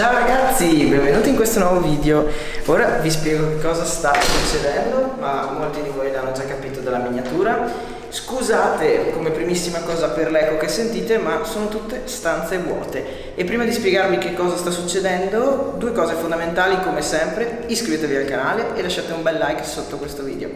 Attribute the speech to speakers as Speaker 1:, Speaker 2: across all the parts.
Speaker 1: Ciao ragazzi, benvenuti in questo nuovo video. Ora vi spiego cosa sta succedendo, ma molti di voi l'hanno già capito dalla miniatura. Scusate come primissima cosa per l'eco che sentite, ma sono tutte stanze vuote. E prima di spiegarvi che cosa sta succedendo, due cose fondamentali come sempre, iscrivetevi al canale e lasciate un bel like sotto questo video.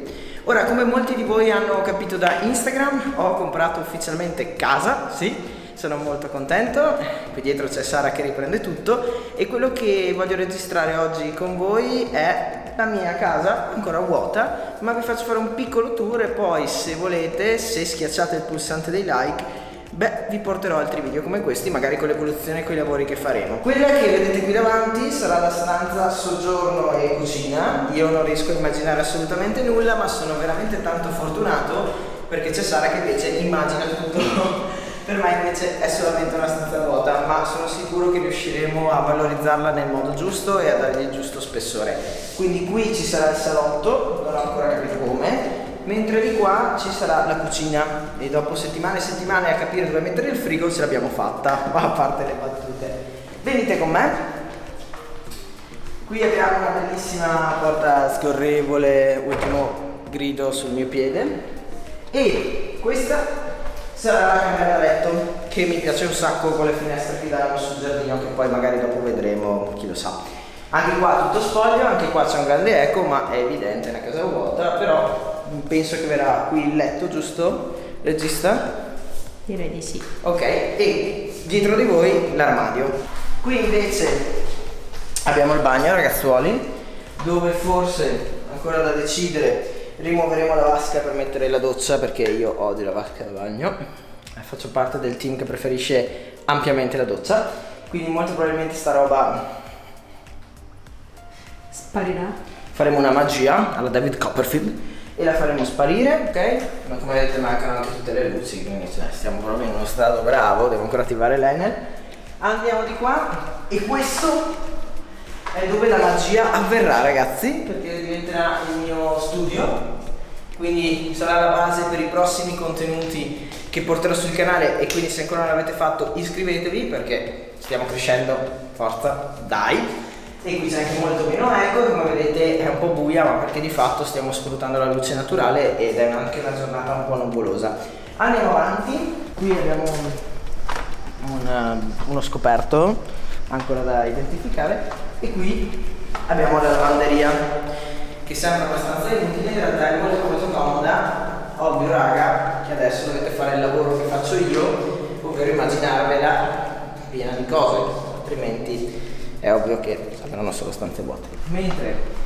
Speaker 1: Ora, come molti di voi hanno capito da Instagram, ho comprato ufficialmente casa, sì, sono molto contento, qui dietro c'è Sara che riprende tutto. E quello che voglio registrare oggi con voi è la mia casa ancora vuota ma vi faccio fare un piccolo tour e poi se volete, se schiacciate il pulsante dei like beh vi porterò altri video come questi magari con l'evoluzione e con i lavori che faremo. Quella che vedete qui davanti sarà la stanza soggiorno e cucina. Io non riesco a immaginare assolutamente nulla ma sono veramente tanto fortunato perché c'è Sara che invece immagina tutto invece è solamente una stanza vuota, ma sono sicuro che riusciremo a valorizzarla nel modo giusto e a dargli il giusto spessore. Quindi qui ci sarà il salotto, non ho ancora capito come, mentre di qua ci sarà la cucina e dopo settimane e settimane a capire dove mettere il frigo ce l'abbiamo fatta, ma a parte le battute. Venite con me. Qui abbiamo una bellissima porta scorrevole, ultimo grido sul mio piede e questa sarà la camera da letto che mi piace un sacco con le finestre che danno sul giardino che poi magari dopo vedremo, chi lo sa. Anche qua tutto spoglio, anche qua c'è un grande eco, ma è evidente, è una casa vuota, però penso che verrà qui il letto, giusto? Regista?
Speaker 2: Direi di sì.
Speaker 1: Ok, e dietro di voi l'armadio. Qui invece abbiamo il bagno, ragazzuoli, dove forse ancora da decidere rimuoveremo la vasca per mettere la doccia perché io odio la vasca da bagno. Eh, faccio parte del team che preferisce ampiamente la doccia. Quindi molto probabilmente sta roba
Speaker 2: sparirà?
Speaker 1: Faremo una magia alla David Copperfield e la faremo sparire ok? Ma come vedete mancano anche tutte le luci quindi cioè, stiamo proprio in uno stato bravo devo ancora attivare l'Enel. Andiamo di qua e questo è dove la magia avverrà ragazzi perché diventerà il quindi sarà la base per i prossimi contenuti che porterò sul canale. E quindi se ancora non l'avete fatto iscrivetevi perché stiamo crescendo. Forza dai. E qui c'è anche molto meno eco come vedete è un po' buia ma perché di fatto stiamo sfruttando la luce naturale ed è anche una giornata un po' nuvolosa. Andiamo avanti. Qui abbiamo un, uno scoperto ancora da identificare. E qui abbiamo la lavanderia che sembra abbastanza inutile in realtà è molto ovvio raga che adesso dovete fare il lavoro che faccio io ovvero immaginarvela piena di cose altrimenti è ovvio che saranno solo stanze vuote. Mentre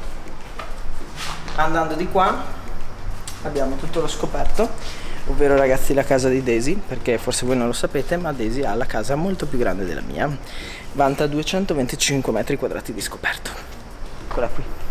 Speaker 1: andando di qua abbiamo tutto lo scoperto ovvero ragazzi la casa di Daisy perché forse voi non lo sapete ma Daisy ha la casa molto più grande della mia. Vanta 225 metri quadrati di scoperto. Eccola qui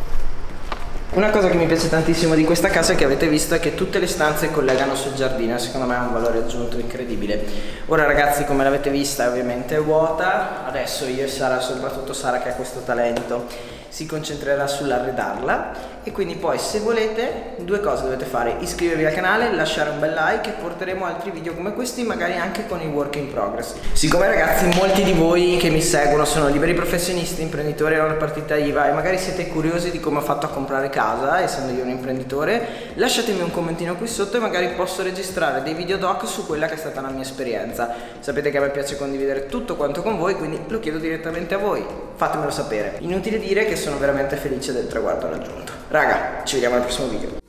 Speaker 1: una cosa che mi piace tantissimo di questa casa che avete visto è che tutte le stanze collegano sul giardino secondo me ha un valore aggiunto incredibile. Ora ragazzi come l'avete vista ovviamente è vuota adesso io e Sara soprattutto Sara che ha questo talento si concentrerà sull'arredarla e quindi poi se volete due cose dovete fare. Iscrivervi al canale lasciare un bel like e porteremo altri video come questi magari anche con i work in progress. Siccome ragazzi molti di voi che mi seguono sono liberi professionisti imprenditori hanno la partita IVA e magari siete curiosi di come ho fatto a comprare casa essendo io un imprenditore lasciatemi un commentino qui sotto e magari posso registrare dei video doc su quella che è stata la mia esperienza. Sapete che a me piace condividere tutto quanto con voi quindi lo chiedo direttamente a voi fatemelo sapere inutile dire che sono veramente felice del traguardo raggiunto Raga, ci vediamo al prossimo video.